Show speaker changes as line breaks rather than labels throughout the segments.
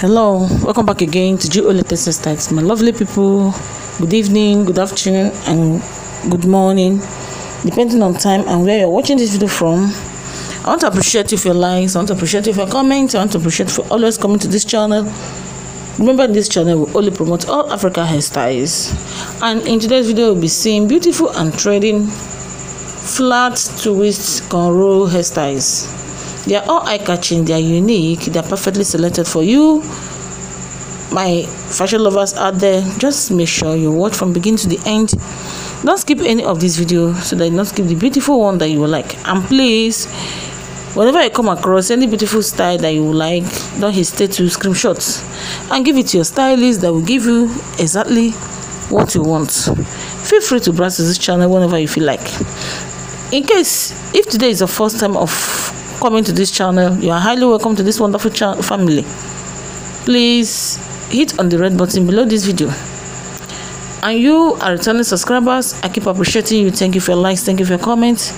Hello, welcome back again to GO Latest Hairstyles. My lovely people, good evening, good afternoon, and good morning, depending on time and where you're watching this video from. I want to appreciate you for your likes, I want to appreciate you for your comments, I want to appreciate you for always coming to this channel. Remember, this channel will only promote all Africa hairstyles. And in today's video, we'll be seeing beautiful and trading flat twist cornrow hairstyles. They are all eye-catching, they are unique, they are perfectly selected for you. My fashion lovers out there, just make sure you watch from beginning to the end. Don't skip any of this video so that you don't skip the beautiful one that you will like. And please, whenever you come across any beautiful style that you like, don't hesitate to screenshot and give it to your stylist that will give you exactly what you want. Feel free to browse this channel whenever you feel like. In case, if today is the first time of coming to this channel. You are highly welcome to this wonderful family. Please hit on the red button below this video. And you are returning subscribers i keep appreciating you. Thank you for your likes thank you for your comments.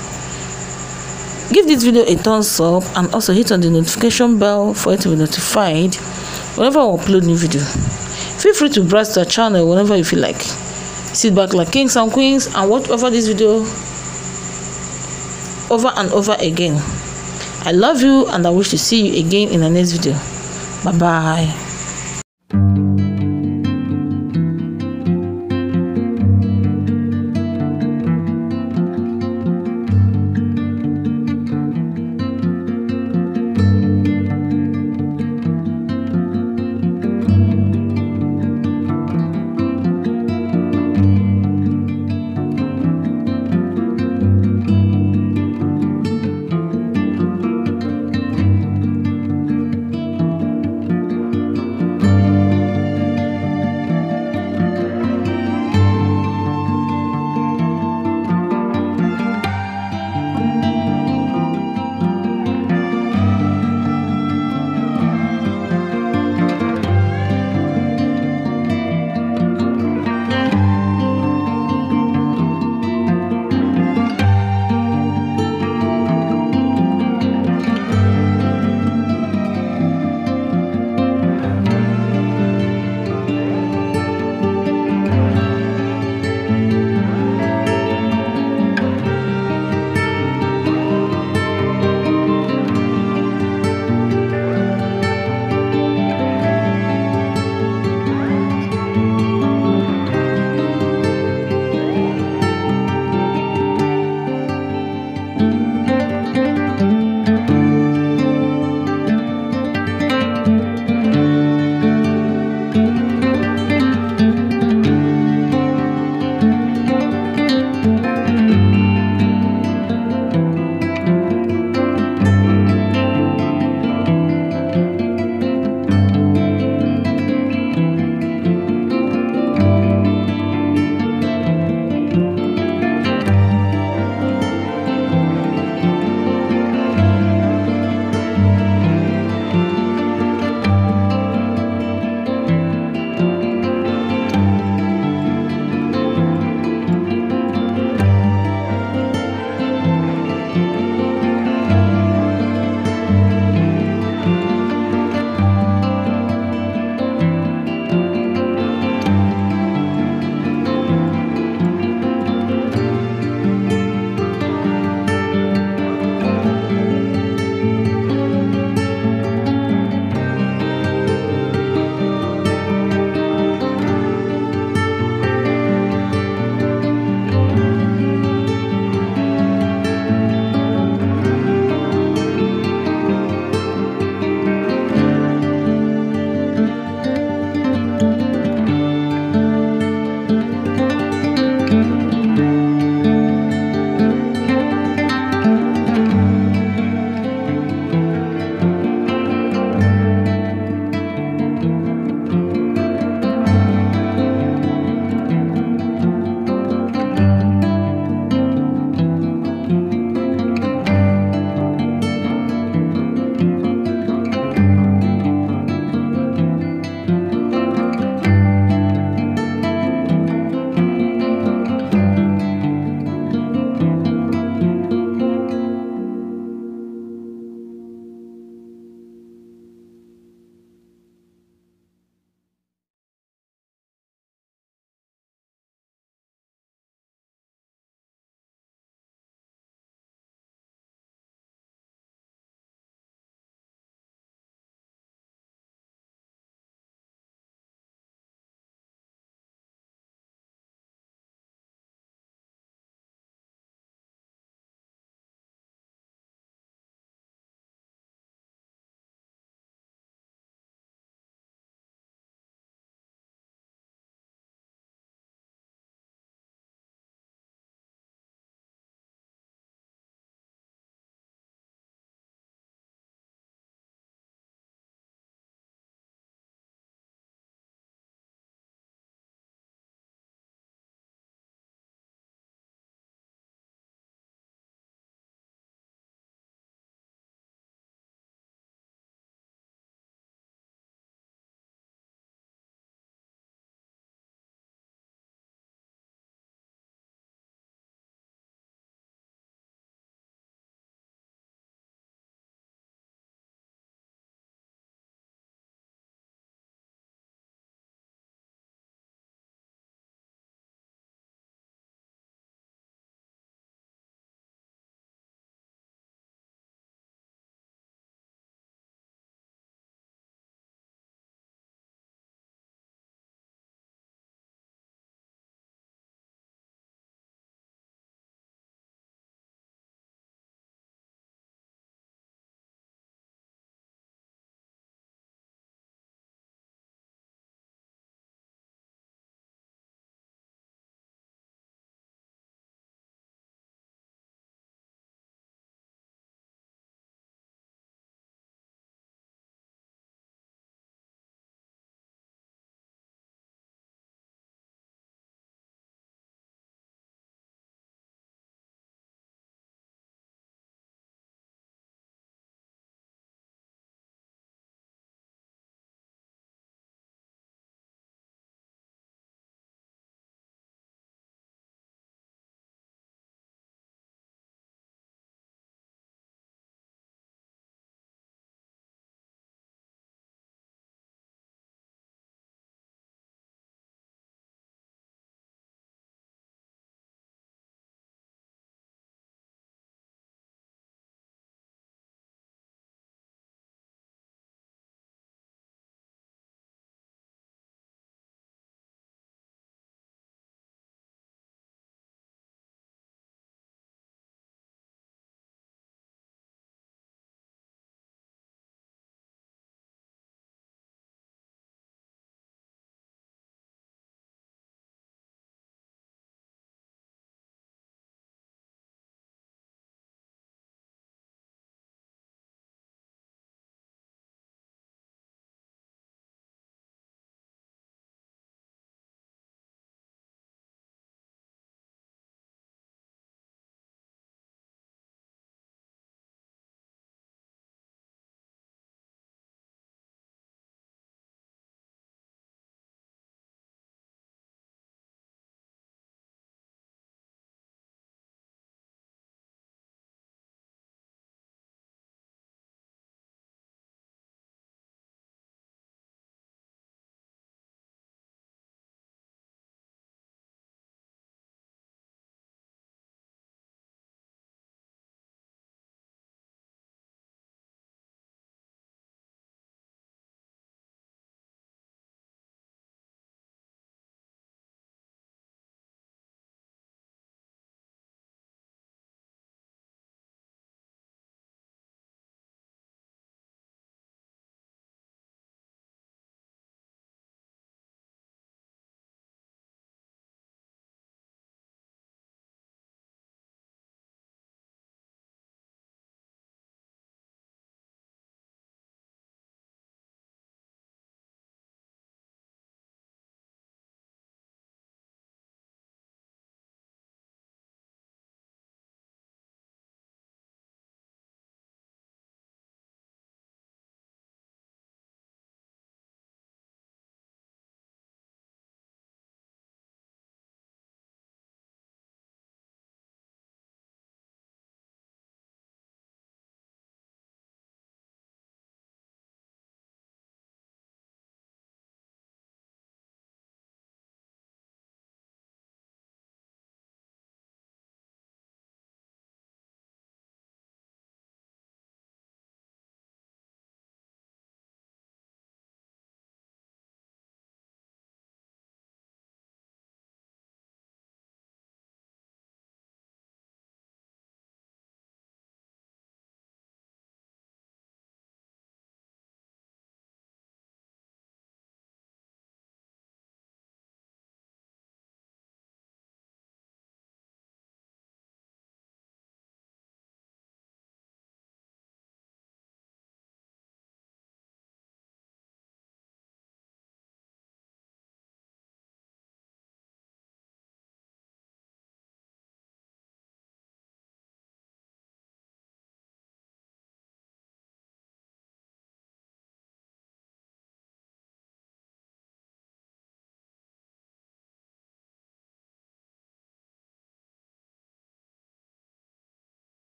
Give this video a thumbs up and also hit on the notification bell for it to be notified whenever i upload new video. Feel free to browse the channel whenever you feel like. Sit back like kings and queens and watch over this video over and over again I love you and I wish to see you again in the next video. Bye bye.